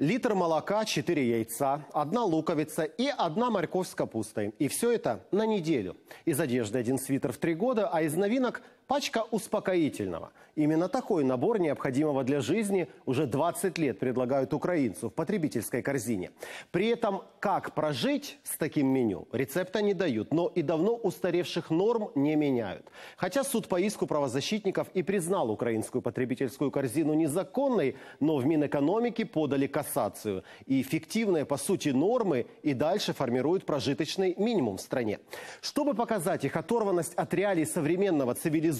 Литр молока, 4 яйца, одна луковица и одна морковь с капустой. И все это на неделю. Из одежды один свитер в три года, а из новинок пачка успокоительного. Именно такой набор необходимого для жизни уже 20 лет предлагают украинцу в потребительской корзине. При этом как прожить с таким меню рецепта не дают, но и давно устаревших норм не меняют. Хотя суд по иску правозащитников и признал украинскую потребительскую корзину незаконной, но в Минэкономике подали кассацию. И фиктивные, по сути, нормы и дальше формируют прожиточный минимум в стране. Чтобы показать их оторванность от реалий современного цивилизованного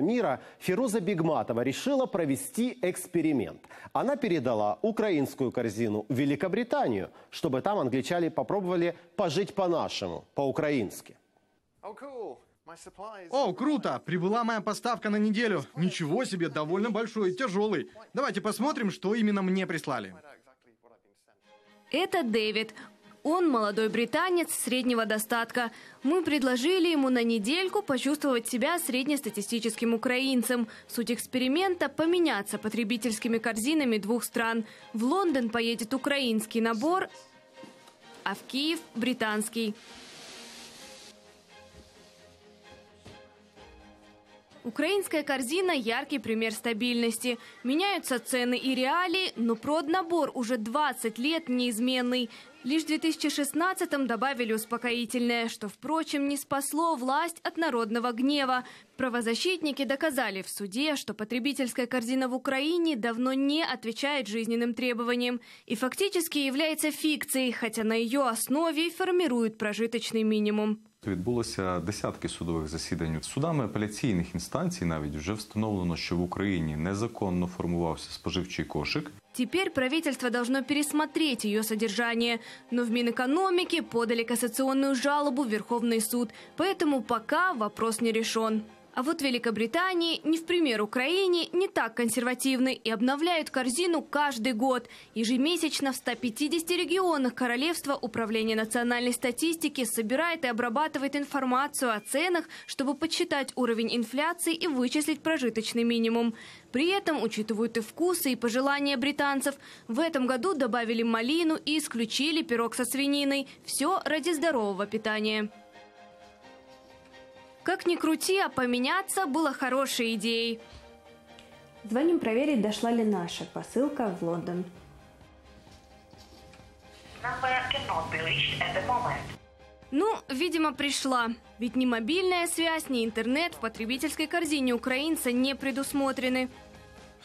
мира, Фируза Бигматова решила провести эксперимент. Она передала украинскую корзину в Великобританию, чтобы там англичане попробовали пожить по-нашему, по-украински. О, круто! Прибыла моя поставка на неделю. Ничего себе, довольно большой и тяжелый. Давайте посмотрим, что именно мне прислали. Это Дэвид. Он молодой британец среднего достатка. Мы предложили ему на недельку почувствовать себя среднестатистическим украинцем. Суть эксперимента – поменяться потребительскими корзинами двух стран. В Лондон поедет украинский набор, а в Киев – британский. Украинская корзина – яркий пример стабильности. Меняются цены и реалии, но проднабор уже 20 лет неизменный. Лишь в 2016-м добавили успокоительное, что, впрочем, не спасло власть от народного гнева. Правозащитники доказали в суде, что потребительская корзина в Украине давно не отвечает жизненным требованиям и фактически является фикцией, хотя на ее основе формируют прожиточный минимум. Відбулося десятки судових засідань судами апеляційних інстанцій. Навіть вже встановлено, що в Україні незаконно формувався споживчий кошик. Теперь правительство должно пересмотреть ее содержание. Но в Минэкономике подали кассационную жалобу в Верховный суд. Поэтому пока вопрос не решен. А вот Великобритании, не в пример Украине, не так консервативны и обновляют корзину каждый год. Ежемесячно в 150 регионах королевства Управление национальной статистики собирает и обрабатывает информацию о ценах, чтобы подсчитать уровень инфляции и вычислить прожиточный минимум. При этом учитывают и вкусы, и пожелания британцев. В этом году добавили малину и исключили пирог со свининой. Все ради здорового питания. Как ни крути, а поменяться было хорошей идеей. Звоним проверить, дошла ли наша посылка в Лондон. Ну, видимо, пришла. Ведь ни мобильная связь, ни интернет в потребительской корзине украинца не предусмотрены.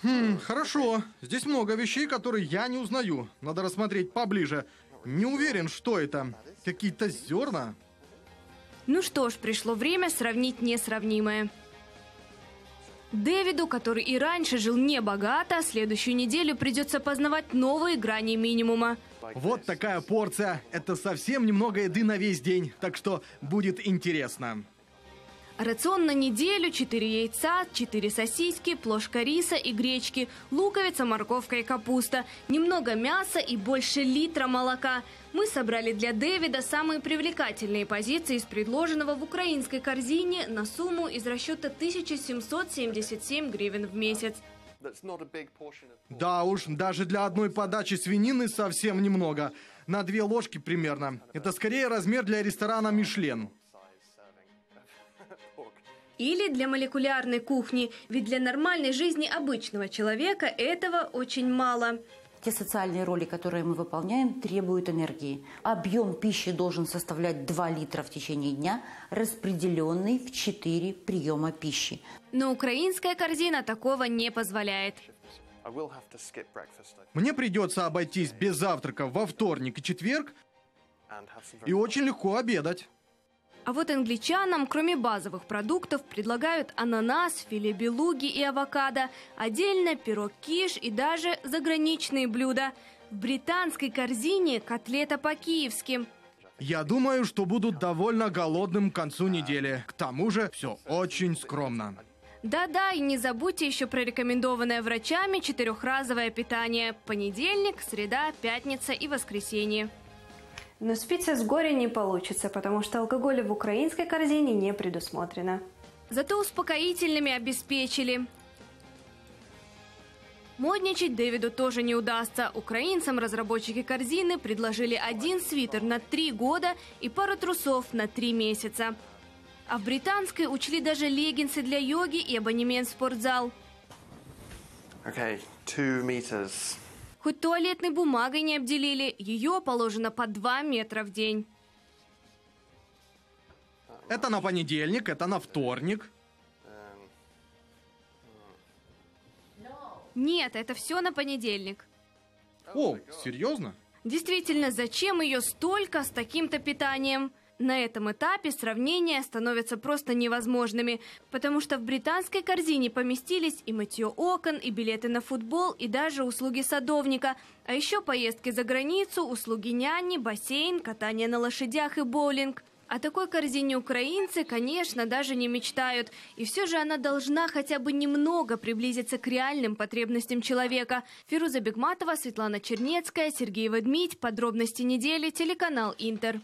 Хм, хорошо. Здесь много вещей, которые я не узнаю. Надо рассмотреть поближе. Не уверен, что это. Какие-то зерна? Ну что ж, пришло время сравнить несравнимое. Дэвиду, который и раньше жил небогато, следующую неделю придется познавать новые грани минимума. Вот такая порция. Это совсем немного еды на весь день, так что будет интересно. Рацион на неделю, 4 яйца, 4 сосиски, плошка риса и гречки, луковица, морковка и капуста, немного мяса и больше литра молока. Мы собрали для Дэвида самые привлекательные позиции из предложенного в украинской корзине на сумму из расчета 1777 гривен в месяц. Да уж, даже для одной подачи свинины совсем немного. На две ложки примерно. Это скорее размер для ресторана «Мишлен». Или для молекулярной кухни, ведь для нормальной жизни обычного человека этого очень мало. Те социальные роли, которые мы выполняем, требуют энергии. Объем пищи должен составлять 2 литра в течение дня, распределенный в 4 приема пищи. Но украинская корзина такого не позволяет. Мне придется обойтись без завтрака во вторник и четверг и очень легко обедать. А вот англичанам, кроме базовых продуктов, предлагают ананас, филе белуги и авокадо, отдельно пирог киш и даже заграничные блюда. В британской корзине котлета по-киевски. Я думаю, что будут довольно голодным к концу недели. К тому же все очень скромно. Да-да, и не забудьте еще про рекомендованное врачами четырехразовое питание. Понедельник, среда, пятница и воскресенье. Но спиться с горя не получится, потому что алкоголя в украинской корзине не предусмотрено. Зато успокоительными обеспечили. Модничать Дэвиду тоже не удастся. Украинцам разработчики корзины предложили один свитер на три года и пару трусов на три месяца. А в британской учли даже леггинсы для йоги и абонемент в спортзал. Okay, two meters. Хоть туалетной бумагой не обделили, ее положено по 2 метра в день. Это на понедельник, это на вторник. Нет, это все на понедельник. О, серьезно? Действительно, зачем ее столько с таким-то питанием? На этом этапе сравнения становятся просто невозможными, потому что в британской корзине поместились и мытье окон, и билеты на футбол, и даже услуги садовника, а еще поездки за границу, услуги няни, бассейн, катание на лошадях и боулинг. О такой корзине украинцы, конечно, даже не мечтают. И все же она должна хотя бы немного приблизиться к реальным потребностям человека. Фируза Бегматова, Светлана Чернецкая, Сергей Ведмидь. Подробности недели. Телеканал «Интер».